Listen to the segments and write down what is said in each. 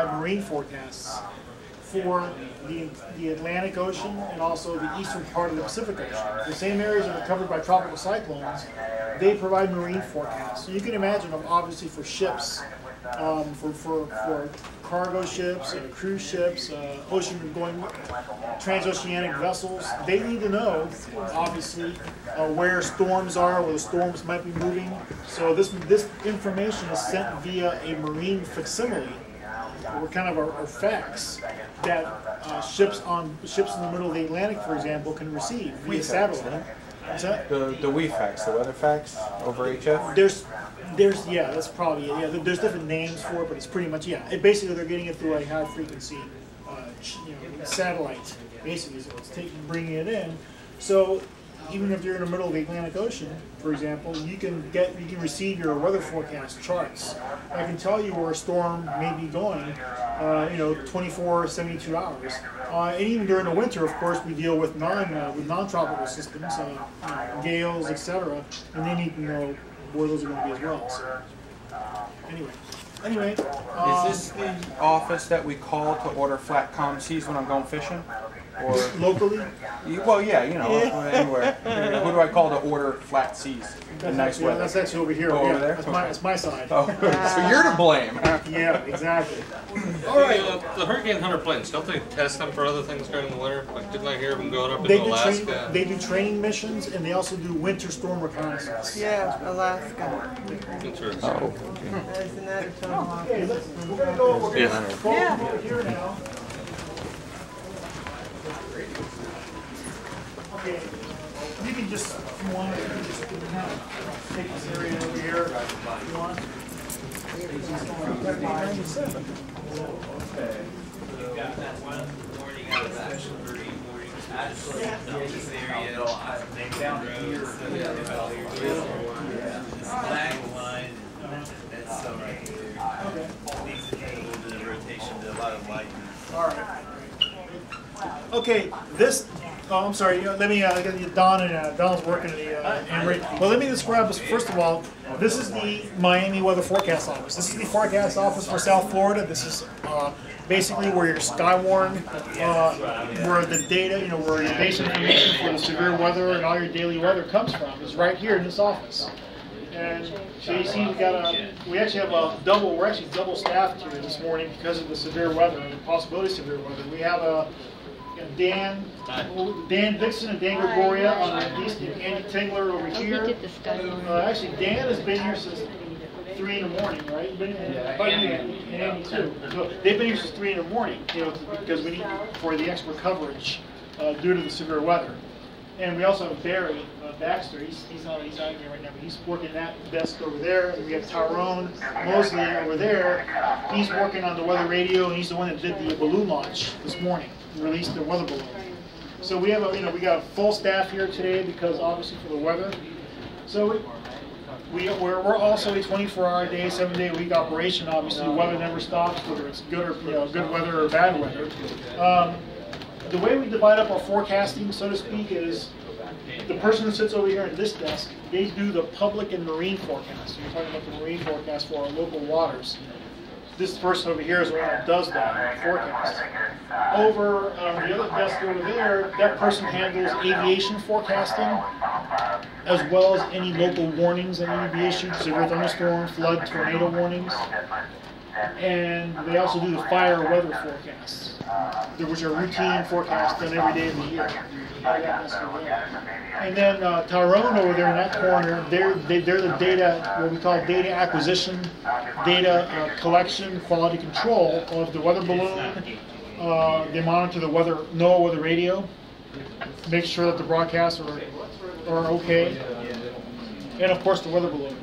provide marine forecasts for the, the Atlantic Ocean and also the eastern part of the Pacific Ocean. The same areas that are covered by tropical cyclones, they provide marine forecasts. So you can imagine, obviously, for ships, um, for, for, for cargo ships, uh, cruise ships, uh, ocean going, transoceanic vessels, they need to know, obviously, uh, where storms are, where the storms might be moving. So this, this information is sent via a marine facsimile were kind of our, our fax that uh, ships on ships in the middle of the Atlantic, for example, can receive via satellite. What's that? The the WEFAX, the weather fax over HF. There's there's yeah, that's probably it. Yeah, there's different names for it, but it's pretty much yeah. It, basically, they're getting it through a high frequency, uh, ch- you know, satellite. Basically, so it's taking bringing it in. So even if you're in the middle of the Atlantic Ocean, for example, you can get you can receive your weather forecast charts. I can tell you where a storm may be going, uh, you know, 24, 72 hours. Uh, and even during the winter, of course, we deal with non uh, with non-tropical systems, uh, gales, etc. And they need to know where those are going to be as well. So, anyway, anyway. um, Is this the office that we call to order flat calm seas when I'm going fishing? Or locally? well, yeah, you know, anywhere. Who do I call to order flat seas and nice yeah, weather? that's actually over here. Oh, yeah, over there? That's my that's my side. Oh, so you're to blame. Yeah, exactly. All right. Uh, the Hurricane Hunter planes, don't they test them for other things during the winter? Like, didn't I hear them going up They into do Alaska? train, they do training missions and they also do winter storm reconnaissance. Yeah, Alaska. Interesting. Oh, Isn't that its own? Okay, let's, we're gonna go, we're gonna Yeah. Yeah. over here now. Okay, you can just, if you want, you can just kind of take this area over here if you want. Flag line, that's so right there. Needs to take a little bit of rotation to a lot of light. All right. Okay, this, oh, I'm sorry, let me, uh, get Don and, uh, Don's working in the, uh. Well, let me describe this, first of all, this is the Miami Weather Forecast Office. This is the forecast office for South Florida. This is, uh, basically where your Skywarn, uh, where the data, you know, where your base information for the severe weather and all your daily weather comes from, is right here in this office. And so you see, we got a, we actually have a double, we're actually double staffed here this morning because of the severe weather and the possibility of severe weather. We have a, you know, Dan, Dan Dixon and Dan Gregoria on the east, and Andy Tingler over here. Look at the sky. Uh, actually, Dan has been here since three in the morning, right? Been- but Andy, and Andy too. So they've been here since three in the morning, you know, because we need, for the extra coverage, uh, due to the severe weather. And we also have Barry uh, Baxter, he's, he's not, he's not here right now, but he's working that desk over there. And we have Tyrone Mosley over there. He's working on the weather radio, and he's the one that did the balloon launch this morning, released the weather balloon. So we have, a you know, we got a full staff here today because obviously for the weather. So we, we, we're, we're also a 24-hour day, seven-day-a-week operation. Obviously, the weather never stops, whether it's good or you know good weather or bad weather. Um, the way we divide up our forecasting, so to speak, is the person who sits over here at this desk, they do the public and marine forecast. So you're talking about the marine forecast for our local waters. This person over here is the one that does that uh, forecast. Over on the other desk over there, that person handles aviation forecasting, as well as any local warnings need to be issued, severe thunderstorm, flood, tornado warnings. And they also do the fire weather forecasts, which are routine forecasts done every day of the year. And then uh, Tyrone over there in that corner, they're, they, they're the data, what we call data acquisition, data uh, collection, quality control of the weather balloon. Uh, they monitor the weather, NOAA weather radio, make sure that the broadcasts are, are okay. And of course, the weather balloon.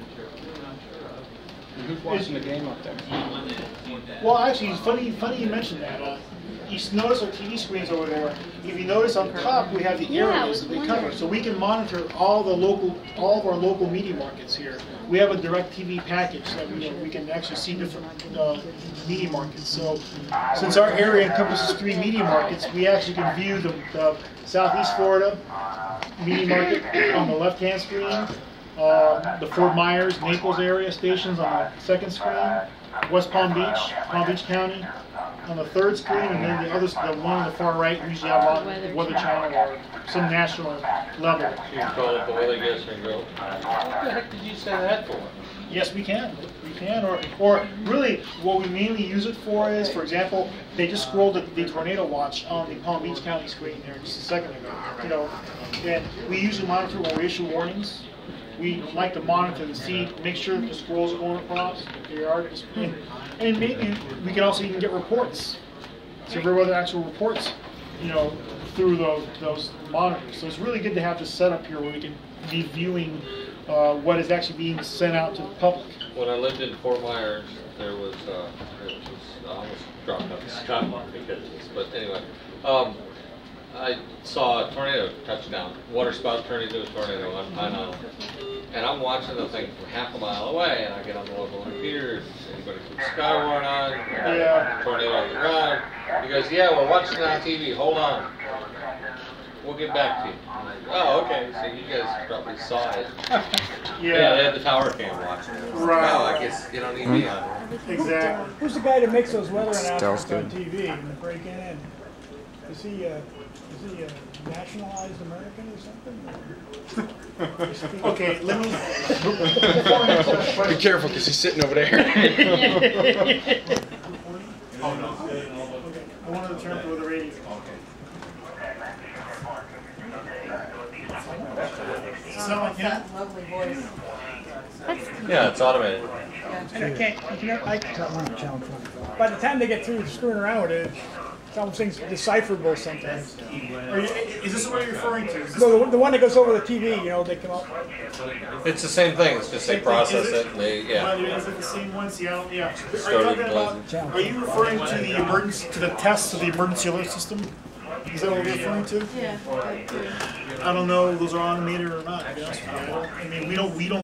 Who's watching the game up there? Well, actually, it's funny, funny you mentioned that. Uh, you notice our TV screens over there. If you notice on top, we have the areas was that they cover, so we can monitor all the local, all of our local media markets here. We have a DirecTV package that we, we can actually see different uh, media markets. So, since our area encompasses three media markets, we actually can view the, the Southeast Florida media market on the left-hand screen, uh, the Fort Myers, Naples area stations on the second screen, West Palm Beach, Palm Beach County, on the third screen, and then the others, the one on the far right, usually have on Weather Channel or some national level. You can call it the weather guest and go, what the heck did you say that for? Yes, we can. We can, or, or really, what we mainly use it for is, for example, they just scrolled the, the tornado watch on the Palm Beach County screen there just a second ago. You know, and we usually monitor when we issue warnings. We like to monitor and see, make sure that the squirrels are going across. if They are, and, and maybe we can also even get reports, severe weather actual reports, you know, through those those monitors. So it's really good to have this setup here where we can be viewing uh, what is actually being sent out to the public. When I lived in Fort Myers, there was, uh, it was, almost dropped out the sky because of this, but anyway. Um, I saw a tornado touchdown, water spout turned into a tornado on Pine Island. And I'm watching the thing from half a mile away, and I get on the local repeater, anybody put Skywarn on, Yeah. tornado on the ground. He goes, yeah, we're watching it on TV, hold on. We'll get back to you. Oh, okay, so you guys probably saw it. Yeah, yeah, they had the tower cam watching. Right. Oh, I guess you don't need me on it. Exactly. Who's the guy that makes those weather Stealth announcements on. TV and breaking in? Is he, uh, is he a nationalized American or something? Okay, let me. before I answer that Be careful, because he's sitting over there. Oh, no. Okay, I wanted to turn to the radio. Sound like him? That lovely voice. Yeah, it's automated. And I can't, you can, I, by the time they get through screwing around with it, it's things decipherable sometimes. Are you, is this what you're referring to? No, the, the one that goes over the TV, you know, they come up. It's the same thing. It's just they process is it they, yeah. is it the same one? See, I don't, yeah. Are you talking about, are you referring to the emergency, to the tests of the emergency alert system? Is that what you're referring to? Yeah. I don't know if those are automated or not, to be honest with you. I don't- I mean, we don't, we don't